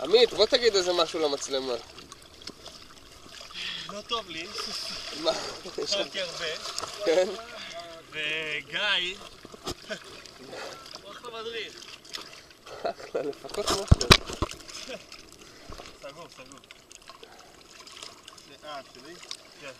עמית, בוא תגיד איזה משהו למצלמה. לא טוב לי, מה? אכלתי הרבה, כן? וגיא, הוא אחלה מדריך. אחלה, לפחות משהו. סגור, סגור. אה, שלי? כן.